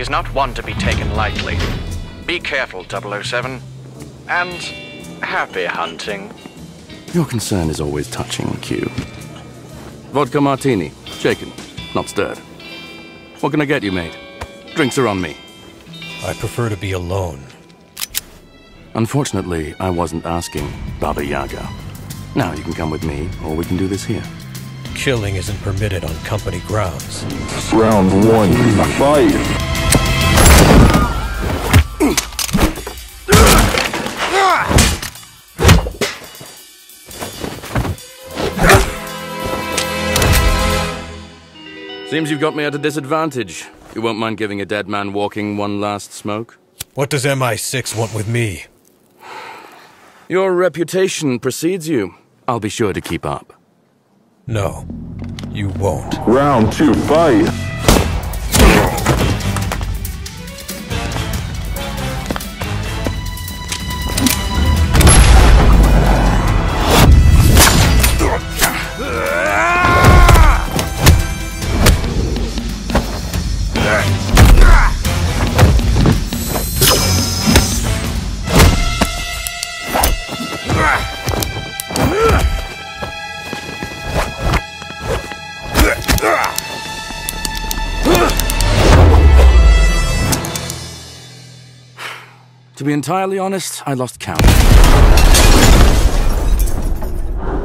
is not one to be taken lightly. Be careful, 007. And happy hunting. Your concern is always touching, Q. Vodka martini, shaken, not stirred. What can I get you, mate? Drinks are on me. I prefer to be alone. Unfortunately, I wasn't asking, Baba Yaga. Now you can come with me, or we can do this here. Killing isn't permitted on company grounds. Round one, fight! Seems you've got me at a disadvantage. You won't mind giving a dead man walking one last smoke? What does MI6 want with me? Your reputation precedes you. I'll be sure to keep up. No, you won't. Round two, fight! To be entirely honest, I lost count.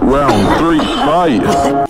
Round three, fight!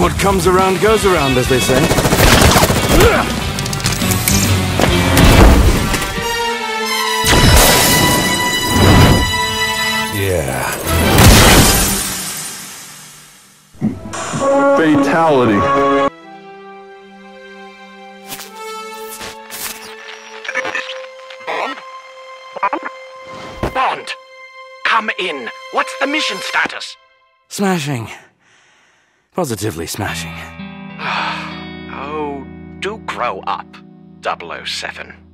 What comes around goes around, as they say. Yeah. Fatality. Bond! Come in. What's the mission status? Smashing. Positively smashing. Oh, do grow up, 007.